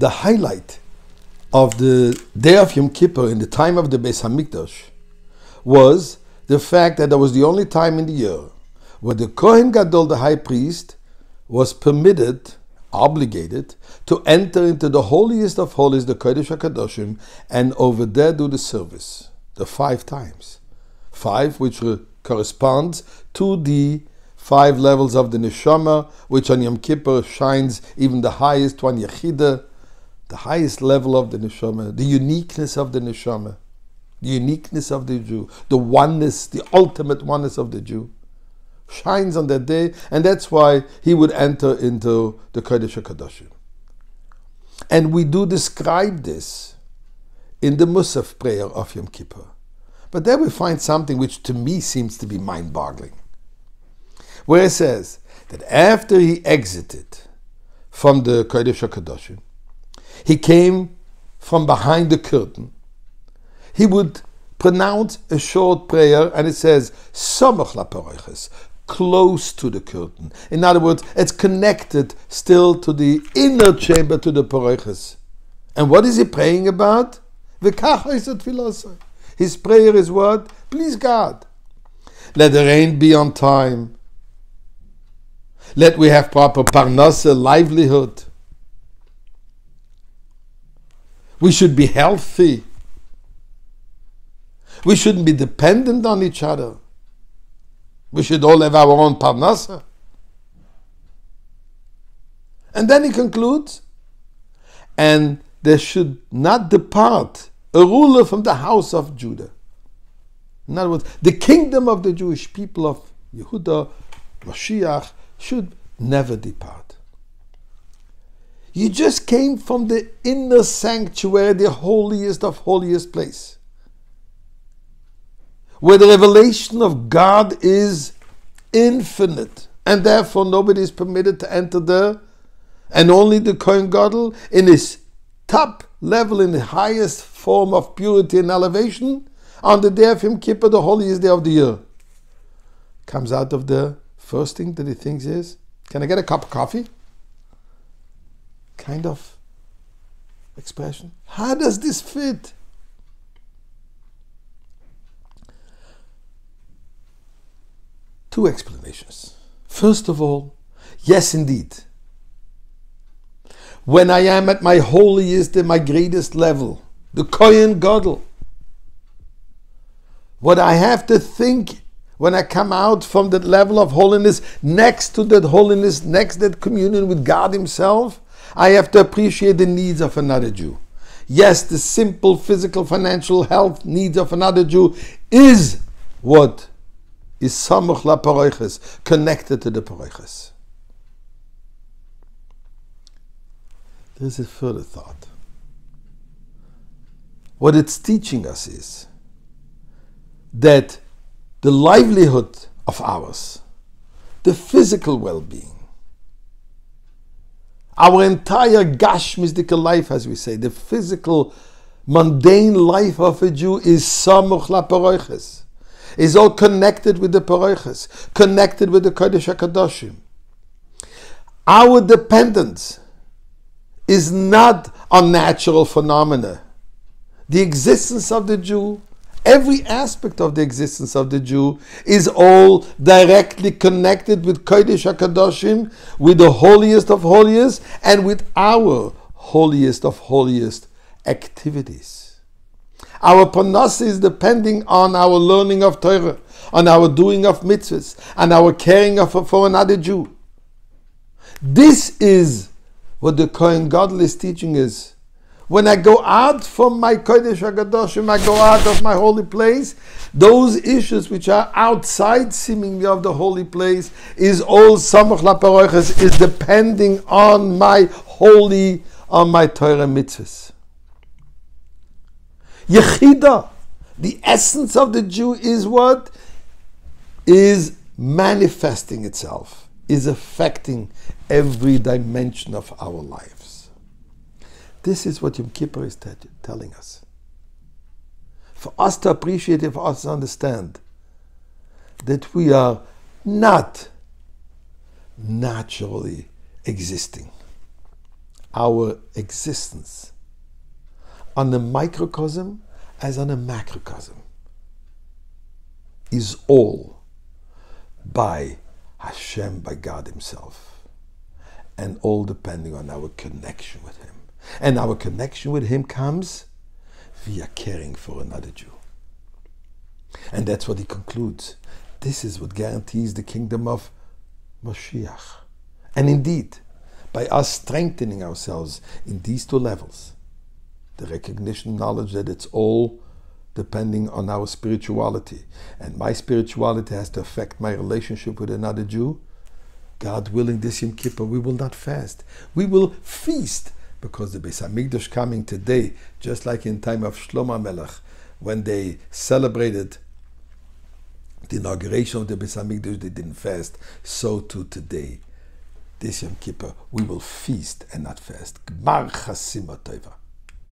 the highlight of the day of Yom Kippur in the time of the Beis Hamikdash was the fact that that was the only time in the year where the Kohen Gadol, the high priest, was permitted, obligated, to enter into the holiest of holies, the Kodesh HaKadoshim, and over there do the service, the five times. Five, which corresponds to the five levels of the neshama, which on Yom Kippur shines even the highest one, Yechida, the highest level of the neshama, the uniqueness of the neshama, the uniqueness of the Jew, the oneness, the ultimate oneness of the Jew, shines on that day, and that's why he would enter into the Kodesh HaKadoshim. And we do describe this in the Musaf prayer of Yom Kippur. But there we find something which to me seems to be mind boggling. Where it says that after he exited from the Kodesh HaKadoshim, he came from behind the curtain. He would pronounce a short prayer and it says, Samach la close to the curtain. In other words, it's connected still to the inner chamber, to the paroiches. And what is he praying about? His prayer is what? Please God. Let the rain be on time. Let we have proper parnasa, livelihood. We should be healthy. We shouldn't be dependent on each other. We should all have our own parnasa. And then he concludes, and there should not depart a ruler from the house of Judah. In other words, the kingdom of the Jewish people of Yehuda, Mashiach, should never depart. You just came from the inner sanctuary, the holiest of holiest place, where the revelation of God is infinite, and therefore nobody is permitted to enter there, and only the Kohen Gadol in his top level, in the highest form of purity and elevation, on the day of Yom Kippur, the holiest day of the year, comes out of the first thing that he thinks is, can I get a cup of coffee? Kind of expression. How does this fit? Two explanations. First of all, yes, indeed. When I am at my holiest and my greatest level, the Kohen Gadol, what I have to think when I come out from that level of holiness, next to that holiness, next that communion with God Himself, I have to appreciate the needs of another Jew. Yes, the simple physical, financial health needs of another Jew is what is samuch la paroiches, connected to the paroiches. There's a further thought. What it's teaching us is that the livelihood of ours, the physical well being, our entire gash mystical life, as we say, the physical, mundane life of a Jew is samuch la is all connected with the paroiches, connected with the Kodesh HaKadoshim. Our dependence is not on natural phenomena. The existence of the Jew Every aspect of the existence of the Jew is all directly connected with Kodesh HaKadoshim, with the holiest of holiest, and with our holiest of holiest activities. Our parnasa is depending on our learning of Torah, on our doing of mitzvahs, and our caring of, for another Jew. This is what the Kohen Gadol is teaching us when I go out from my Kodesh HaKadoshim, I go out of my holy place, those issues which are outside seemingly of the holy place is all Samach Laparoiches, is depending on my holy, on my Torah mitzvahs. Yechida, the essence of the Jew is what? Is manifesting itself, is affecting every dimension of our life. This is what Yom Kippur is t- telling us. For us to appreciate it, for us to understand that we are not naturally existing. our existence on a microcosm as on a macrocosm is all by Hashem, by God Himself, and all depending on our connection with Him. And our connection with Him comes via caring for another Jew. And that's what he concludes. This is what guarantees the kingdom of Moshiach. And indeed, by us strengthening ourselves in these two levels, the recognition, knowledge that it's all depending on our spirituality, and my spirituality has to affect my relationship with another Jew, God willing, this Yom Kippur, we will not fast. We will feast because the Beis Hamikdash coming today, just like in time of Shlomo Melech, when they celebrated the inauguration of the Beis Hamikdash, they didn't fast. So too today, this Yom Kippur, we will feast and not fast. Gmar.